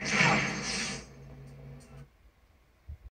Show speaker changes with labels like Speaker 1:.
Speaker 1: Thank you.